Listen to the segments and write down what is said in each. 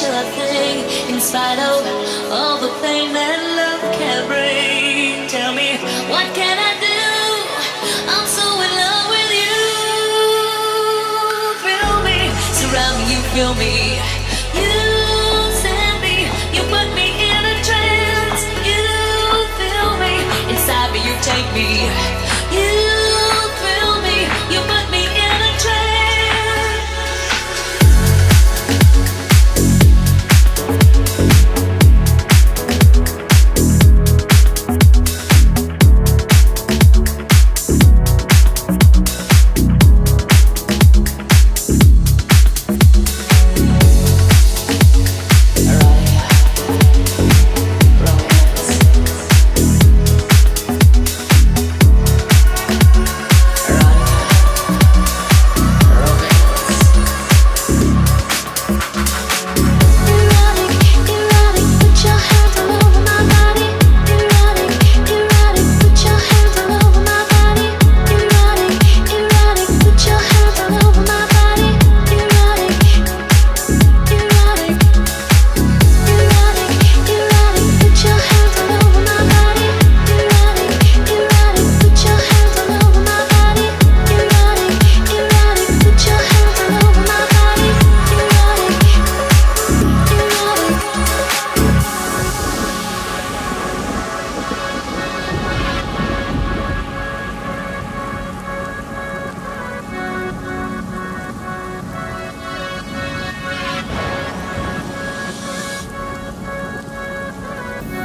till I pay in spite of all the pain that love can bring. Tell me, what can I do? I'm so in love with you. Feel me, surround me, you feel me.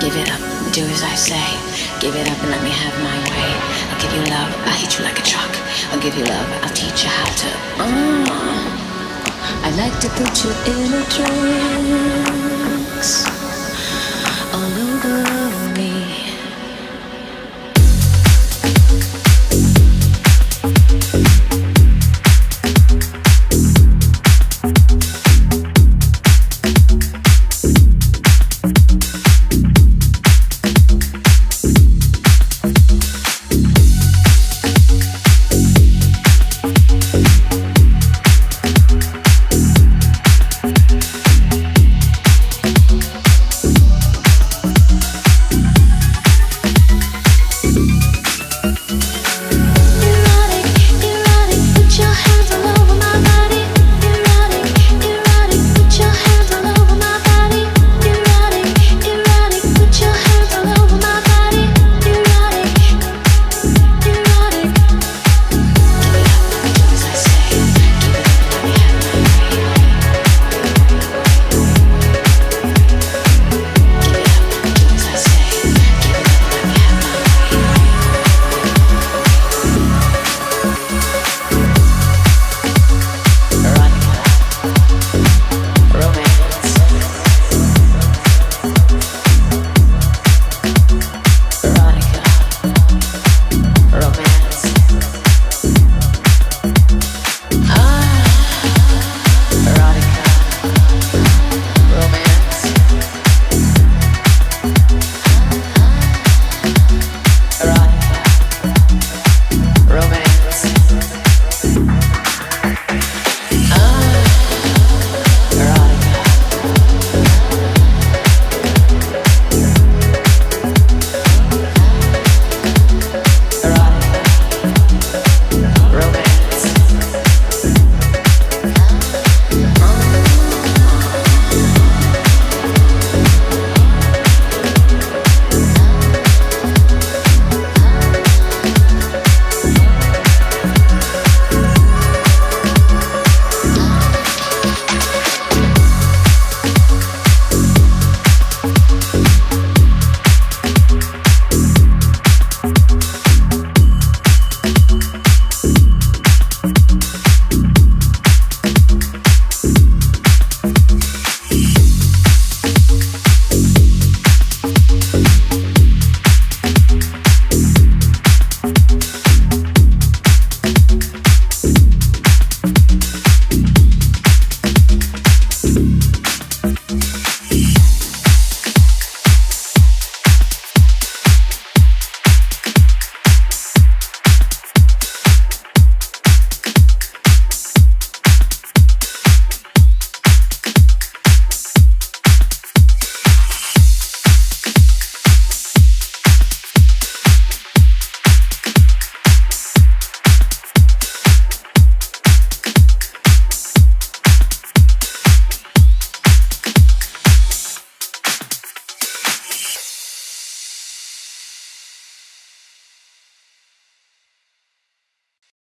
I say. Give it up and let me have my way. I'll give you love, I'll hit you like a truck. I'll give you love, I'll teach you how to. Uh. I like to put you in a trance all over me.